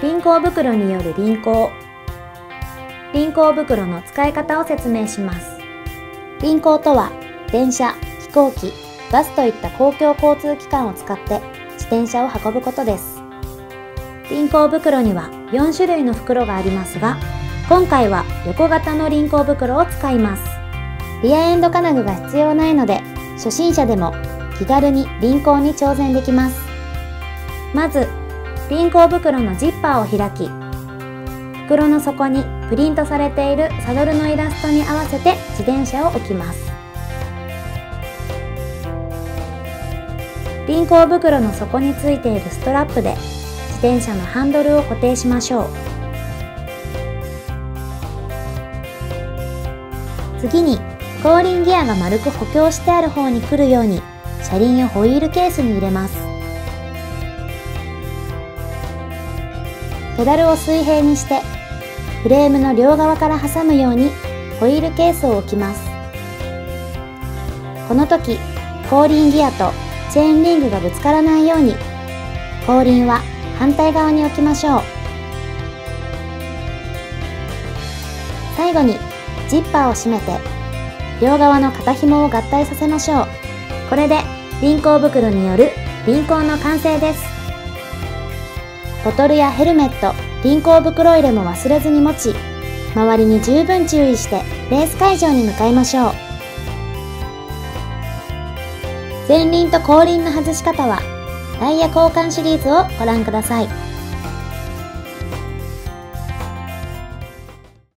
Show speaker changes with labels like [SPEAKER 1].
[SPEAKER 1] 輪行袋による輪行輪行袋の使い方を説明します。輪行とは電車飛行機バスといった公共交通機関を使って自転車を運ぶことです。輪行袋には4種類の袋がありますが今回は横型の輪行袋を使います。リアエンド金具が必要ないので初心者でも気軽に輪行に挑戦できます。まず輪行袋のジッパーを開き袋の底にプリントされているサドルのイラストに合わせて自転車を置きます。輪行袋の底についているストラップで自転車のハンドルを固定しましょう。次に後輪ギアが丸く補強してある方に来るように車輪をホイールケースに入れます。ペダルを水平にしてフレームの両側から挟むようにホイールケースを置きます。この時後輪ギアとチェーンリングがぶつからないように後輪は反対側に置きましょう。最後にジッパーを閉めて両側の肩紐を合体させましょう。これで輪行袋による輪行の完成です。ボトルやヘルメット、輪行袋入れも忘れずに持ち、周りに十分注意してレース会場に向かいましょう。前輪と後輪の外し方は、タイヤ交換シリーズをご覧ください。